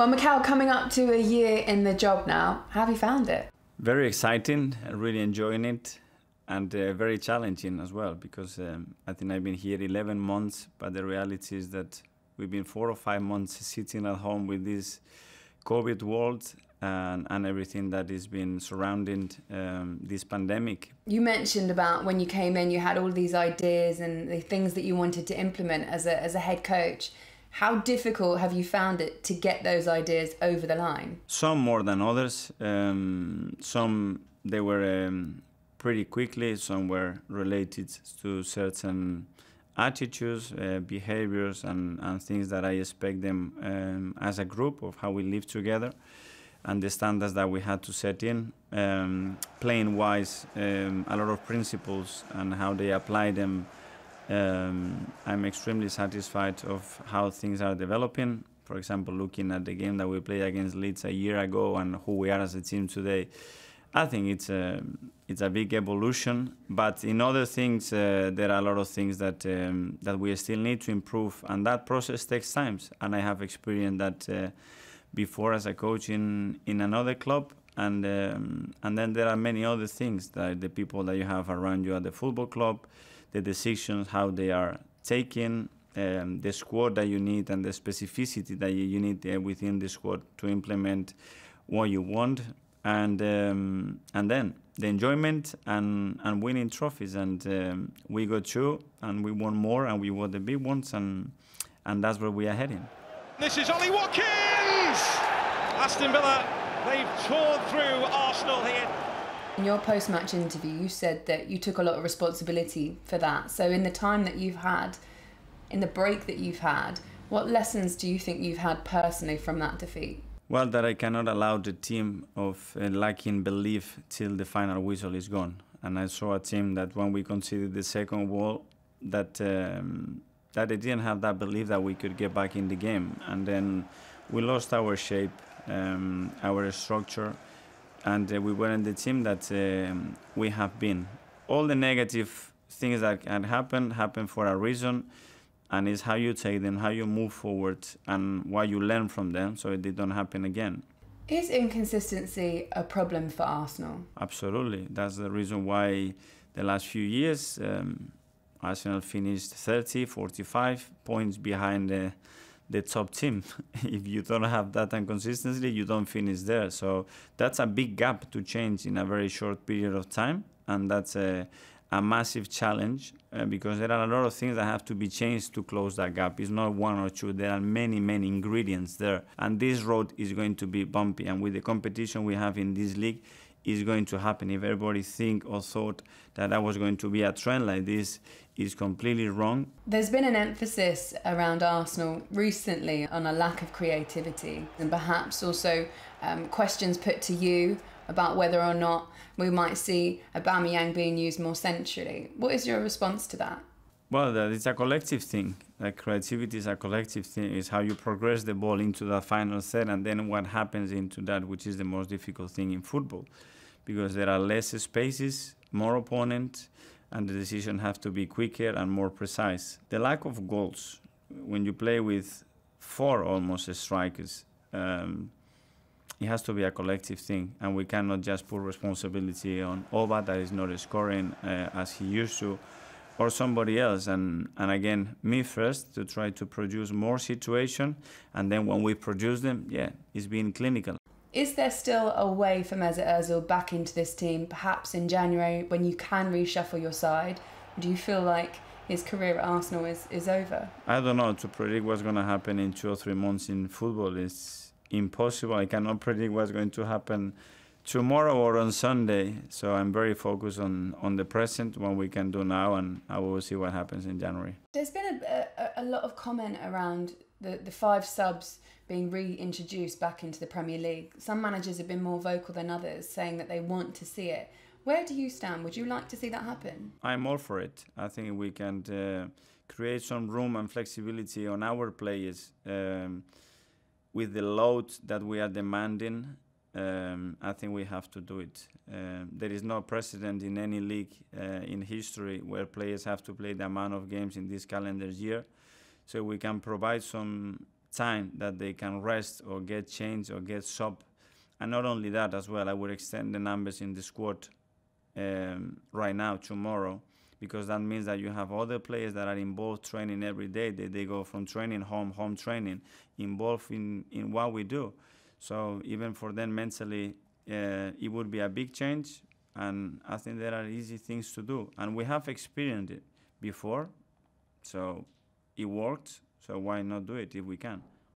Well, Mikel, coming up to a year in the job now, how have you found it? Very exciting, really enjoying it, and uh, very challenging as well because um, I think I've been here 11 months, but the reality is that we've been four or five months sitting at home with this COVID world and, and everything that has been surrounding um, this pandemic. You mentioned about when you came in, you had all these ideas and the things that you wanted to implement as a, as a head coach. How difficult have you found it to get those ideas over the line? Some more than others. Um, some they were um, pretty quickly. Some were related to certain attitudes, uh, behaviors, and, and things that I expect them um, as a group of how we live together and the standards that we had to set in. Um, playing wise, um, a lot of principles and how they apply them. Um, I'm extremely satisfied of how things are developing. For example, looking at the game that we played against Leeds a year ago and who we are as a team today, I think it's a it's a big evolution. But in other things, uh, there are a lot of things that um, that we still need to improve, and that process takes time. And I have experienced that uh, before as a coach in in another club, and um, and then there are many other things that the people that you have around you at the football club, the decisions how they are taken, um, the squad that you need, and the specificity that you, need uh, within the squad to implement what you want and um, and then the enjoyment and and winning trophies and um, we got two and we won more and we won the big ones and and that's where we are heading. This is Ollie Watkins. Aston Villa, they've torn through Arsenal here. In your post-match interview, you said that you took a lot of responsibility for that. So in the time that you've had, in the break that you've had, what lessons do you think you've had personally from that defeat? Well, that I cannot allow the team of uh, lacking belief till the final whistle is gone. And I saw a team that when we conceded the second goal, that um, that they didn't have that belief that we could get back in the game, and then we lost our shape, um, our structure, and uh, we weren't the team that um, we have been. All the negative things that had happened happened for a reason and it's how you take them, how you move forward, and what you learn from them, so it don't happen again. Is inconsistency a problem for Arsenal? Absolutely. That's the reason why the last few years um, Arsenal finished 30, 45 points behind the, the top team. if you don't have that inconsistency, you don't finish there. So that's a big gap to change in a very short period of time, and that's a a massive challenge uh, because there are a lot of things that have to be changed to close that gap. It's not one or two. There are many, many ingredients there. And this road is going to be bumpy. And with the competition we have in this league, is going to happen. If everybody think or thought that that was going to be a trend like this, is completely wrong. There's been an emphasis around Arsenal recently on a lack of creativity and perhaps also um, questions put to you about whether or not we might see Aubameyang being used more centrally. What is your response to that? Well, that it's a collective thing. Like creativity is a collective thing. It's how you progress the ball into the final set, and then what happens into that, which is the most difficult thing in football, because there are less spaces, more opponents, and the decision have to be quicker and more precise. The lack of goals when you play with four almost strikers. Um, it has to be a collective thing, and we cannot just put responsibility on Oba that is not scoring uh, as he used to, or somebody else. And and again, me first to try to produce more situation, and then when we produce them, yeah, it's being clinical. Is there still a way for Mesut Ozil back into this team, perhaps in January when you can reshuffle your side? Do you feel like his career at Arsenal is, is over? I don't know. To predict what's going to happen in two or three months in football is impossible. I cannot predict what's going to happen tomorrow or on Sunday. So I'm very focused on, on the present, what we can do now, and I will see what happens in January. There's been a, a, a lot of comment around the, the five subs being reintroduced back into the Premier League. Some managers have been more vocal than others, saying that they want to see it. Where do you stand? Would you like to see that happen? I'm all for it. I think we can uh, create some room and flexibility on our players. Um, with the load that we are demanding, um, I think we have to do it. Uh, there is no precedent in any league uh, in history where players have to play the amount of games in this calendar year. So we can provide some time that they can rest or get changed or get sub. And not only that as well, I would extend the numbers in the squad um, right now, tomorrow, because that means that you have other players that are involved training every day. They, they go from training home, home training, involved in, in what we do. So even for them mentally, uh, it would be a big change. And I think there are easy things to do. And we have experienced it before. So it worked. So why not do it if we can?